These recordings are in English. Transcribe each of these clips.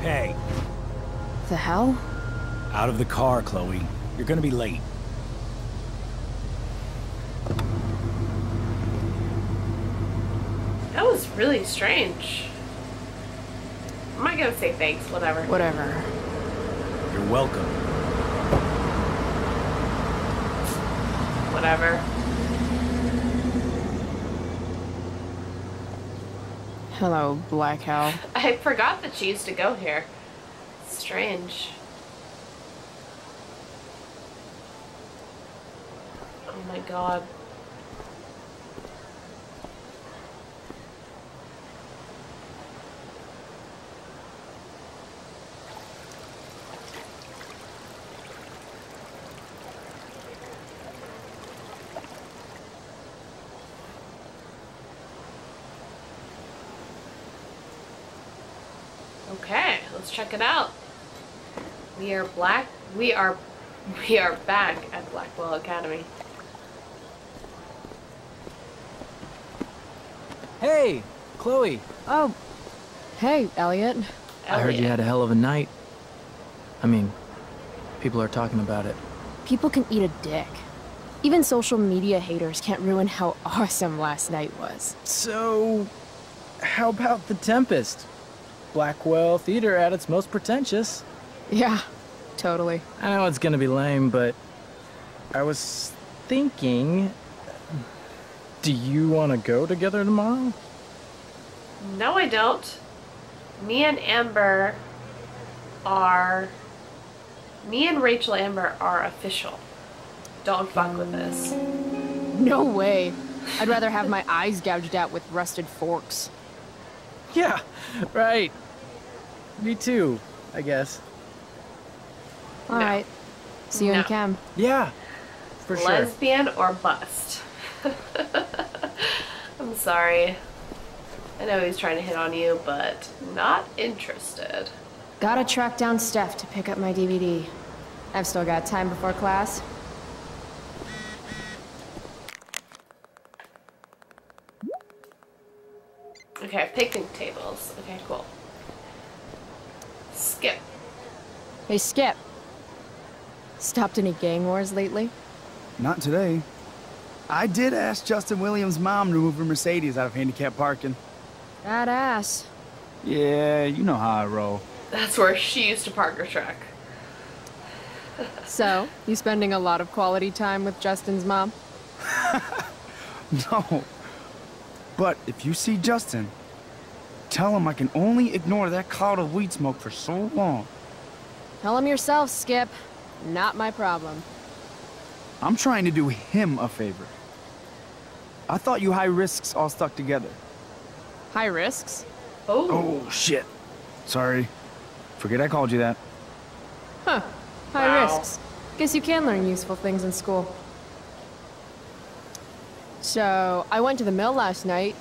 Hey, The hell? out of the car, Chloe. You're gonna be late. That was really strange. I'm not gonna say thanks, whatever. Whatever. You're welcome. Whatever. Hello, Black Hell. I forgot that she used to go here. Strange. Oh my god. Okay, let's check it out. We are black. We are, we are back at Blackwell Academy. Hey, Chloe. Oh. Hey, Elliot. I heard you had a hell of a night. I mean, people are talking about it. People can eat a dick. Even social media haters can't ruin how awesome last night was. So, how about the Tempest? Blackwell Theater at its most pretentious. Yeah, totally. I know it's gonna be lame, but I was thinking. Do you want to go together tomorrow? No, I don't. Me and Amber are. Me and Rachel Amber are official. Don't fuck with this. No way. I'd rather have my eyes gouged out with rusted forks. Yeah, right. Me too, I guess. All No. right. See you No. in chem. Yeah, for sure. Lesbian or bust. I'm sorry. I know he's trying to hit on you, but not interested. Gotta track down Steph to pick up my DVD. I've still got time before class. Okay, picnic tables. Okay, cool. Skip. Hey, Skip. Stopped any gang wars lately? Not today. I did ask Justin Williams' mom to move her Mercedes out of handicap parking. Badass. Yeah, you know how I roll. That's where she used to park her truck. So, you spending a lot of quality time with Justin's mom? No. But if you see Justin, tell him I can only ignore that cloud of weed smoke for so long. Tell him yourself, Skip. Not my problem. I'm trying to do him a favor. I thought you high risks all stuck together. High risks? Oh. Oh, shit. Sorry. Forget I called you that. Huh. High Wow. risks. Guess you can learn useful things in school. So, I went to the mill last night.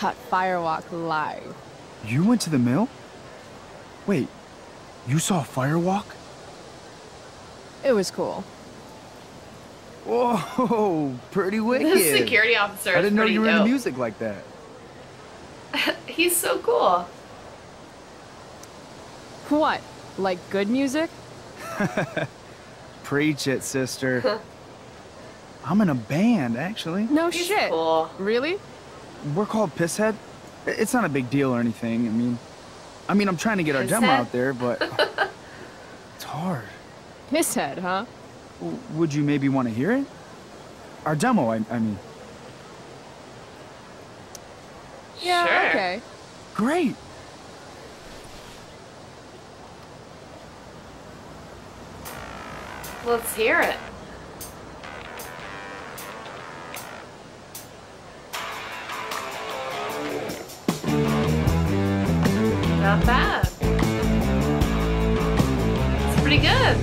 Cut Firewalk live. You went to the mill? Wait, you saw firewalk? It was cool. Whoa, pretty wicked. The security officer I didn't know you were dope. into music like that. He's so cool. What? Like good music? Preach it, sister. I'm in a band, actually. No He's shit. cool. Really? We're called Pisshead. I- It's not a big deal or anything. I mean, I mean, I'm trying to get our demo out there, but it's hard. Pisshead, huh? W- Would you maybe want to hear it? Our demo, I, I mean. Yeah, Sure. okay. Great. Let's hear it. Not bad. It's pretty good.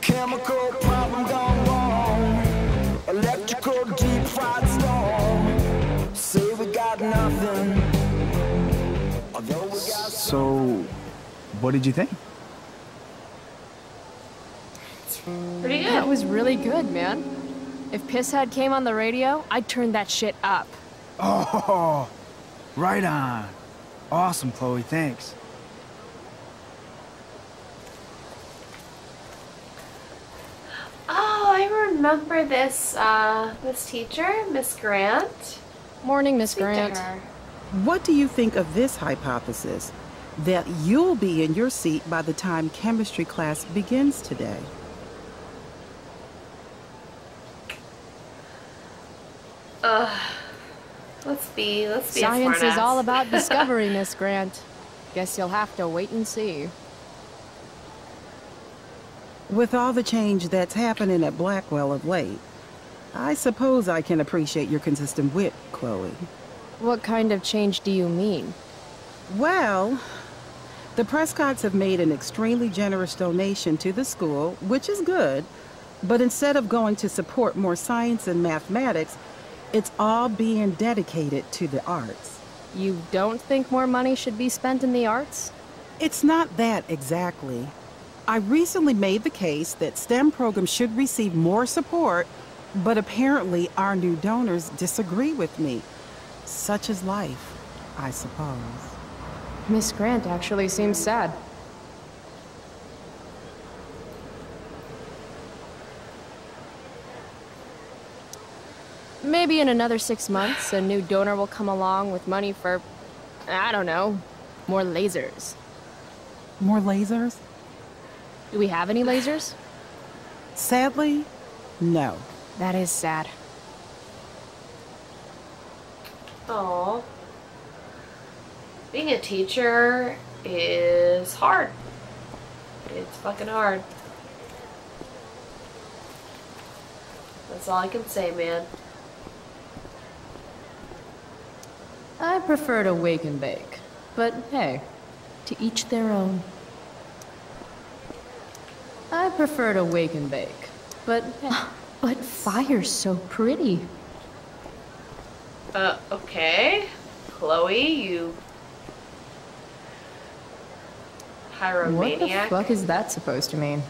Chemical problem gone wrong. Electrical deep fried storm. Say we got nothing. We got So, what did you think? Pretty good. That was really good, man. If Pisshead came on the radio, I'd turn that shit up. Oh, Right on. Awesome, Chloe, thanks. Oh, I remember this uh this teacher, Miss Grant. Morning, Miss Grant. What do you think of this hypothesis? That you'll be in your seat by the time chemistry class begins today. Let's be let's be a Science is smartass. all about discovery, Miss Grant. Guess you'll have to wait and see. With all the change that's happening at Blackwell of late, I suppose I can appreciate your consistent wit, Chloe. What kind of change do you mean? Well, the Prescotts have made an extremely generous donation to the school, which is good, but instead of going to support more science and mathematics, it's all being dedicated to the arts. You don't think more money should be spent in the arts? It's not that exactly. I recently made the case that STEM programs should receive more support, but apparently our new donors disagree with me. Such is life, I suppose. Miss Grant actually seems sad. Maybe in another six months, a new donor will come along with money for, I don't know, more lasers. More lasers? Do we have any lasers? Sadly, no. That is sad. Oh. Being a teacher is hard. It's fucking hard. That's all I can say, man. I prefer to wake and bake. But hey, to each their own. I prefer to wake and bake. But hey. But fire's so pretty. Uh, okay. Chloe, you What the fuck is that supposed to mean?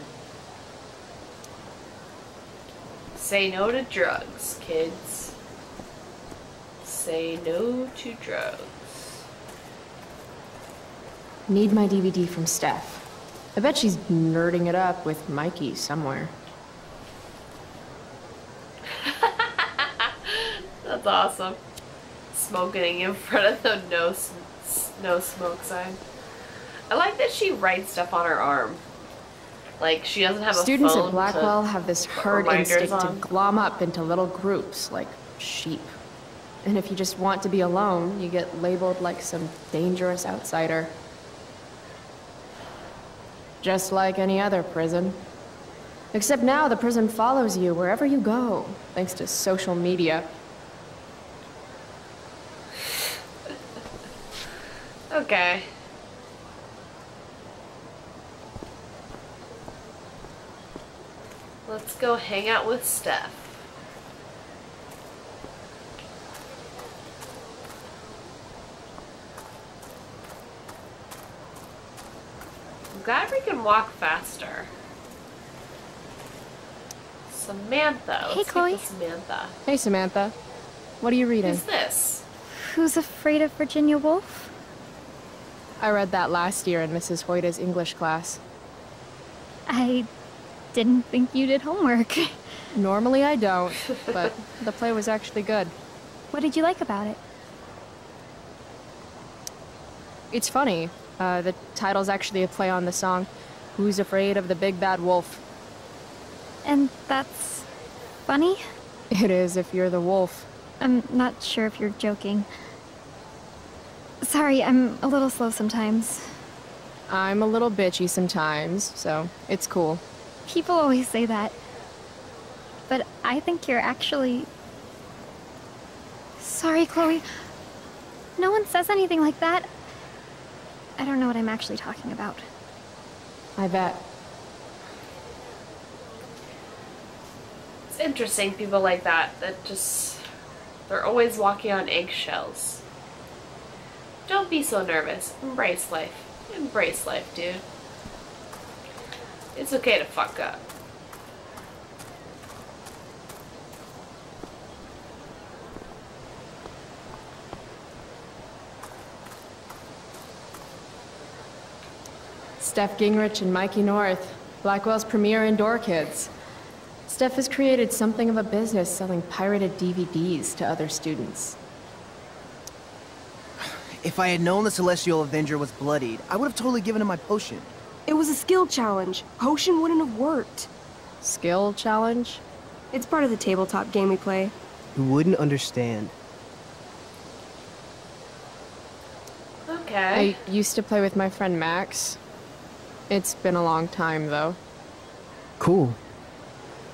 Say no to drugs, kids. Say no to drugs. Need my DVD from Steph. I bet she's nerding it up with Mikey somewhere. That's awesome. Smoking in front of the no no smoke sign. I like that she writes stuff on her arm. Like she doesn't have a phone. Students at Blackwell have this herd instinct to glom up into little groups like sheep. And if you just want to be alone, you get labeled like some dangerous outsider. Just like any other prison. Except now the prison follows you wherever you go, thanks to social media. Okay. Let's go hang out with Steph. Glad we can walk faster. Samantha. Hey, Let's meet Chloe. Samantha. Hey, Samantha. What are you reading? Who's this? Who's afraid of Virginia Woolf? I read that last year in Mrs. Hoyta's English class. I didn't think you did homework. Normally I don't, but the play was actually good. What did you like about it? It's funny. Uh, the title's actually a play on the song, Who's Afraid of the Big Bad Wolf? And that's funny? It is if you're the wolf. I'm not sure if you're joking. Sorry, I'm a little slow sometimes. I'm a little bitchy sometimes, so it's cool. People always say that. But I think you're actually. Sorry, Chloe. No one says anything like that. I don't know what I'm actually talking about. I bet. It's interesting, people like that, that just, they're always walking on eggshells. Don't be so nervous. Embrace life. Embrace life, dude. It's okay to fuck up. Steph Gingrich and Mikey North, Blackwell's premier indoor kids. Steph has created something of a business selling pirated DVDs to other students. If I had known the Celestial Avenger was bloodied, I would have totally given him my potion. It was a skill challenge. Potion wouldn't have worked. Skill challenge? It's part of the tabletop game we play. You wouldn't understand. Okay. I used to play with my friend Max. It's been a long time, though. Cool.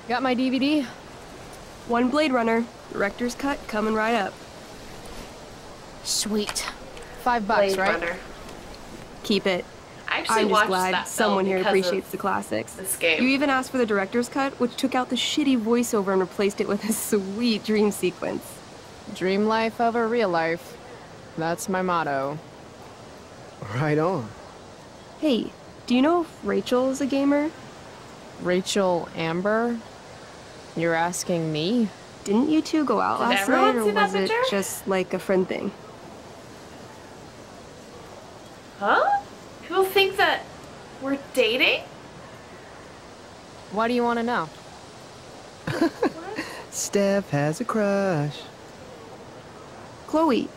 Got my DVD? One Blade Runner, director's cut coming right up. Sweet. Five bucks, Blade right? Runner. Keep it. I actually I'm just glad that someone here appreciates the classics. this game. You even asked for the director's cut, which took out the shitty voiceover and replaced it with a sweet dream sequence. Dream life over real life. That's my motto. Right on. Hey, do you know if Rachel is a gamer? Rachel Amber? You're asking me? Didn't you two go out Did last night, or was it picture? just like a friend thing? Huh? People think that we're dating? Why do you want to know? Steph has a crush. Chloe,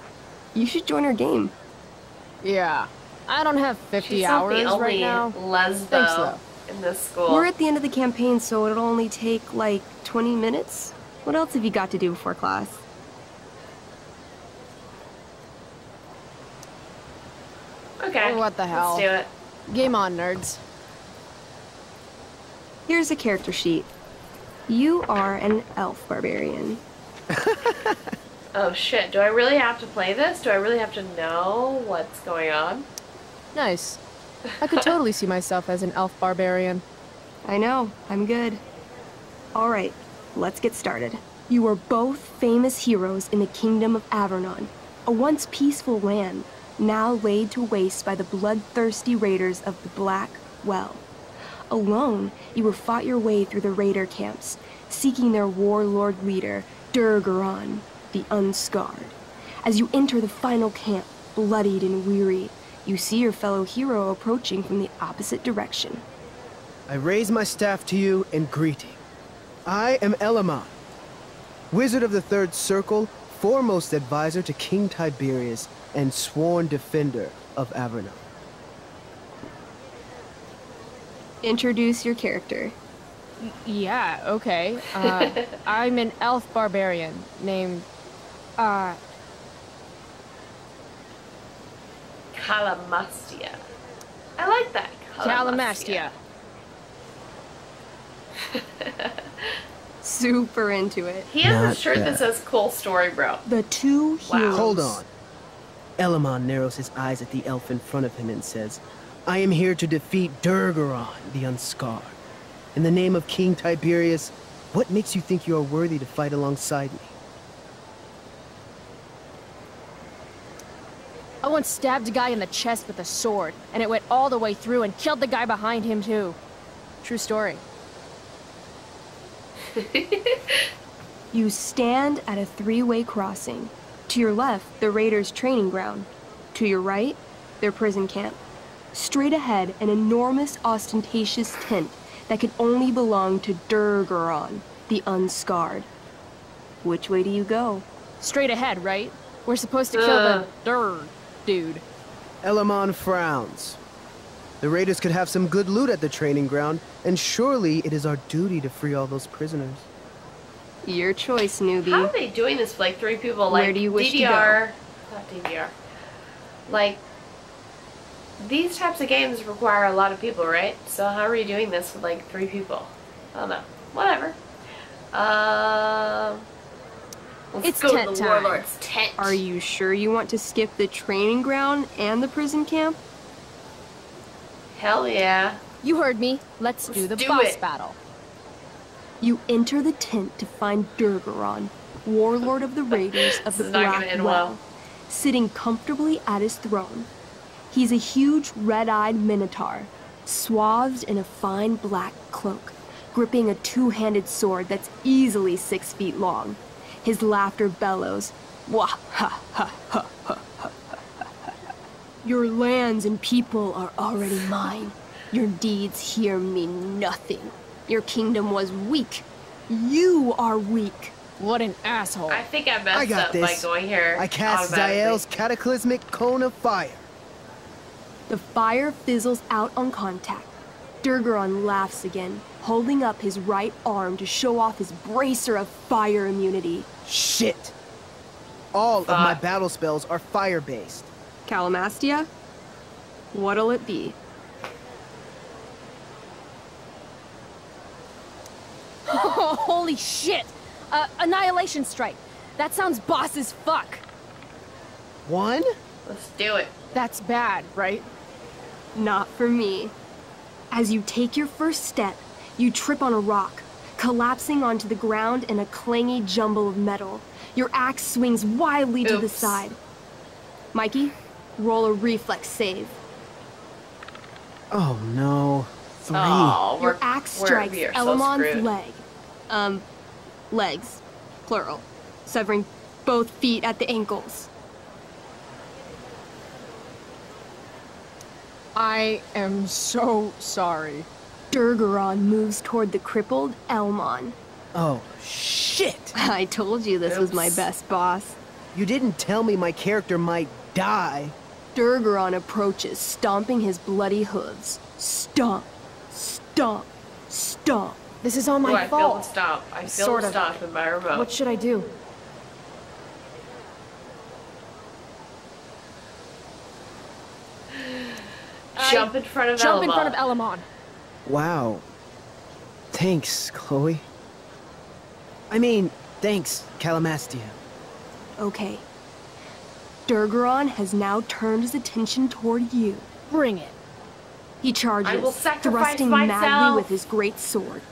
you should join our game. Yeah. I don't have 50 She's hours not the only right now. lesbo Thanks, though. in this school. We're at the end of the campaign, so it'll only take like 20 minutes. What else have you got to do before class? okay. What the hell? Let's do it. Game on, nerds. Here's a character sheet. You are an elf barbarian. Oh shit, do I really have to play this? Do I really have to know what's going on? Nice. I could totally see myself as an elf barbarian. I know, I'm good. Alright, let's get started. You are both famous heroes in the kingdom of Avernon, a once peaceful land, now laid to waste by the bloodthirsty raiders of the Black Well. Alone, you have fought your way through the raider camps, seeking their warlord leader, Durgaron, the Unscarred. As you enter the final camp, bloodied and weary, you see your fellow hero approaching from the opposite direction. I raise my staff to you in greeting. I am Elamon, wizard of the Third Circle, foremost advisor to King Tiberius, and sworn defender of Avernon. Introduce your character. Yeah, okay. Uh, I'm an elf barbarian named. Uh, Calamastia. I like that. Calamastia. Super into it. He has a shirt that bad. says cool story, bro. The two Wow. heroes. Hold on. Elamon narrows his eyes at the elf in front of him and says, I am here to defeat Durgaron, the Unscarred. In the name of King Tiberius, what makes you think you are worthy to fight alongside me? I once stabbed a guy in the chest with a sword, and it went all the way through and killed the guy behind him, too. True story. You stand at a three-way crossing. To your left, the Raiders' training ground. To your right, their prison camp. Straight ahead, an enormous, ostentatious tent that could only belong to Durgaron, the Unscarred. Which way do you go? Straight ahead, right? We're supposed to kill Ugh. the uh. Durr dude. Elamon frowns. The raiders could have some good loot at the training ground, and surely it is our duty to free all those prisoners. Your choice, newbie. How are they doing this for like three people? Where Like do you wish to DDR, not DDR. Like these types of games require a lot of people, right? So how are you doing this with like three people? I don't know. Whatever. Um. Let's It's go to tent the time. warlord's tent. Are you sure you want to skip the training ground and the prison camp? Hell yeah. You heard me. Let's, do Let's the do boss it. battle. You enter the tent to find Durgaron, warlord of the raiders of the This is not gonna Black end Well, well. sitting comfortably at his throne. He's a huge red-eyed minotaur, swathed in a fine black cloak, gripping a two-handed sword that's easily six feet long. His laughter bellows, Wah ha ha ha ha ha ha ha. Your lands and people are already mine. Your deeds here mean nothing. Your kingdom was weak. You are weak. What an asshole. I think I messed I got up this. by going here. I cast automatically. Zael's cataclysmic cone of fire. The fire fizzles out on contact. Durgaron laughs again, holding up his right arm to show off his bracer of fire immunity. Shit! All of my battle spells are fire-based. Calamastia? What'll it be? Oh, holy shit! Uh, Annihilation Strike. That sounds boss as fuck. One? Let's do it. That's bad, right? Not for me. As you take your first step, you trip on a rock, collapsing onto the ground in a clangy jumble of metal. Your axe swings wildly to the side. Mikey, roll a reflex save. Oh no. Three. Oh, Your axe strikes we are so Elamon's leg. Um, legs, plural, severing both feet at the ankles. I am so sorry. Durgaron moves toward the crippled Elamon. Oh, shit! I told you this was my best boss. You didn't tell me my character might die. Durgaron approaches, stomping his bloody hooves. Stomp, stomp, stomp. This is all my Ooh, I feel the fault. stomp. I feel Sort the of. stomp in my remote. What should I do? Jump in front of Jump in front of Elamon. Wow. Thanks, Chloe. I mean, thanks, Calamastia. Okay. Durgaron has now turned his attention toward you. Bring it. He charges, I will thrusting myself. madly with his great sword.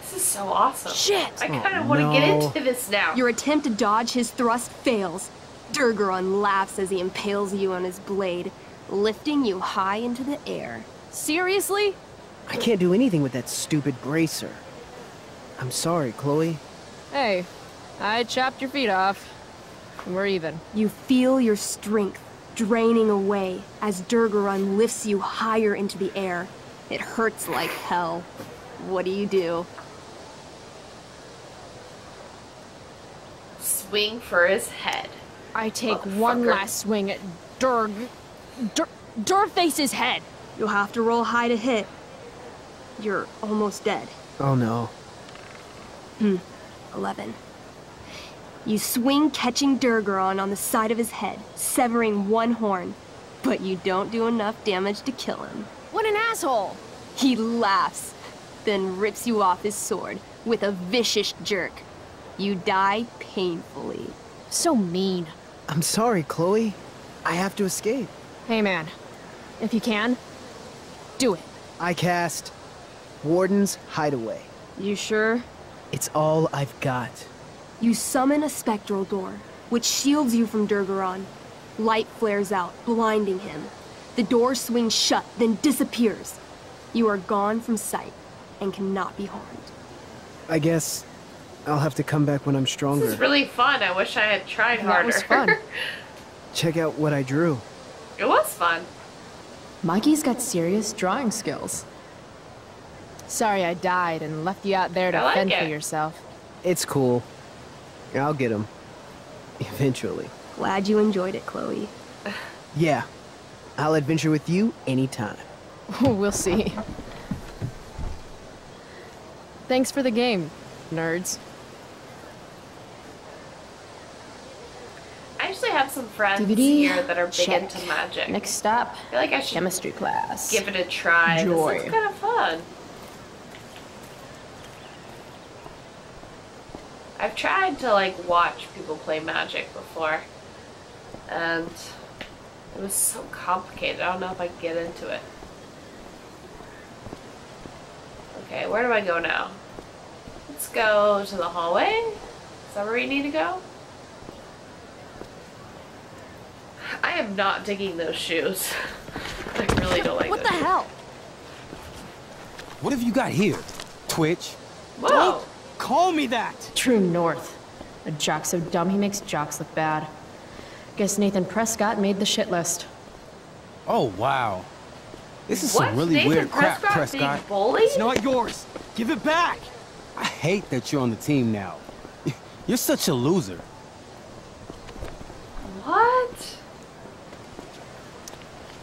This is so awesome. Shit. I kind of Oh, want to get into this now. Your attempt to dodge his thrust fails. Durgaron laughs as he impales you on his blade, lifting you high into the air. Seriously? I can't do anything with that stupid bracer. I'm sorry, Chloe. Hey, I chopped your feet off. And We're even. You feel your strength draining away as Durgaron lifts you higher into the air. It hurts like hell. What do you do? Swing for his head. I take one last swing at Durg. Dur. Durface's head. You'll have to roll high to hit. You're almost dead. Oh no. Hmm. 11. You swing, catching Durgaron on the side of his head, severing one horn, but you don't do enough damage to kill him. What an asshole! He laughs, then rips you off his sword with a vicious jerk. You die painfully. So mean. I'm sorry, Chloe. I have to escape. Hey man, if you can, do it. I cast Warden's Hideaway. You sure? It's all I've got. You summon a spectral door, which shields you from Durgaron. Light flares out, blinding him. The door swings shut, then disappears. You are gone from sight and cannot be harmed. I guess I'll have to come back when I'm stronger. This stronger. is really fun. I wish I had tried That harder. was fun. Check out what I drew. it was fun. Mikey's got serious drawing skills. Sorry I died and left you out there to like fend for yourself. It's cool. I'll get him. Eventually. Glad you enjoyed it, Chloe. Yeah. I'll adventure with you anytime. we'll see. Thanks for the game, nerds. I actually have some friends DVD? here that are big Check. into magic. Next stop, I feel like I should chemistry class. give it a try. Joy. This kind of fun. I've tried to like watch people play magic before, and it was so complicated. I don't know if I can get into it. Okay, where do I go now? Let's go to the hallway. Is that where we need to go? I am not digging those shoes. I really don't like What the those. hell? What have you got here? Twitch? Whoa! Call me that! True North. A jock so dumb he makes jocks look bad. Guess Nathan Prescott made the shit list. Oh, wow. This is What? some really Nathan weird crap, Prescott being Prescott. bullied? It's not yours. Give it back. I hate that you're on the team now. You're such a loser. What?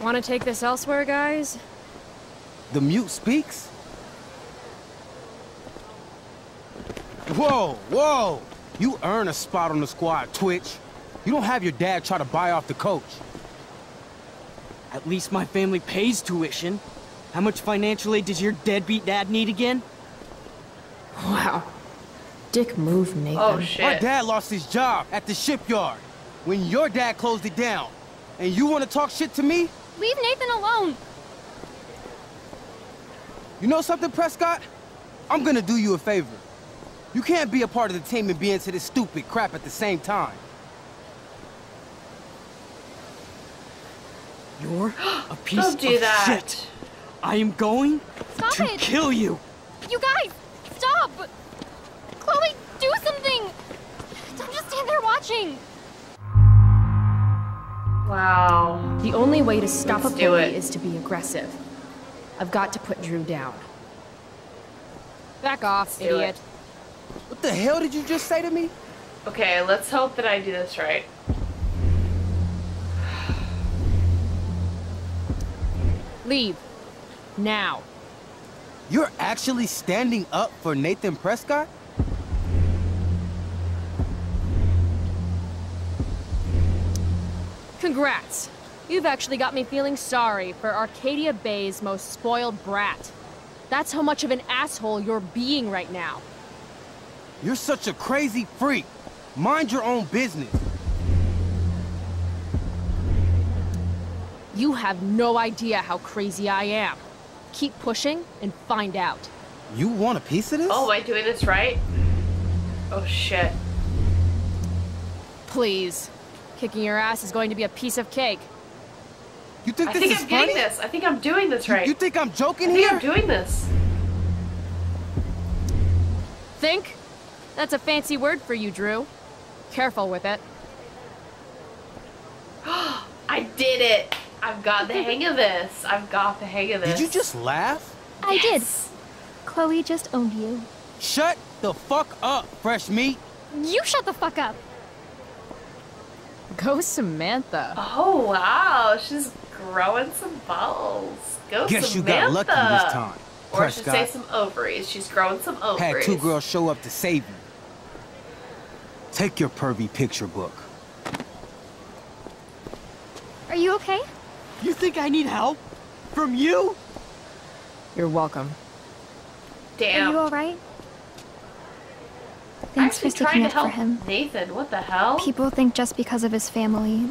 Want to take this elsewhere, guys? The mute speaks? Whoa, whoa! You earn a spot on the squad, Twitch. You don't have your dad try to buy off the coach. At least my family pays tuition. How much financial aid does your deadbeat dad need again? Wow. Dick move, Nathan. Oh My dad lost his job at the shipyard when your dad closed it down. And you want to talk shit to me? Leave Nathan alone! You know something, Prescott? I'm gonna do you a favor. You can't be a part of the team and be into this stupid crap at the same time. You're a piece Don't do of that. shit. I am going Stop to it! kill you. You guys! Stop! Chloe, do something! Don't just stand there watching! Wow. The only way to stop Let's a bully it. is to be aggressive. I've got to put Drew down. Back off, do idiot. What the hell did you just say to me? Okay, let's hope that I do this right. Leave. Now. You're actually standing up for Nathan Prescott? Congrats. You've actually got me feeling sorry for Arcadia Bay's most spoiled brat. That's how much of an asshole you're being right now. You're such a crazy freak. Mind your own business. You have no idea how crazy I am. Keep pushing and find out. You want a piece of this? Oh, am I doing this right? Oh shit. Please. Kicking your ass is going to be a piece of cake. You think I this think is I'm funny? getting this. I think I'm doing this right. You think I'm I joking think here? I'm doing this. Think? That's a fancy word for you, Drew. Careful with it. I did it. I've got the hang of this. I've got the hang of this. Did you just laugh? I did. Chloe just owned you. Shut the fuck up, fresh meat. You shut the fuck up! Go Samantha. Oh wow, she's growing some balls. Go Guess you Samantha. got lucky this time, Or I should say some ovaries. She's growing some ovaries. Had two girls show up to save you. Take your pervy picture book. Are you okay? You think I need help? From you? You're welcome. Damn. Are Damn. you alright? Thanks for sticking up for him. Nathan. What the hell? People think just because of his family,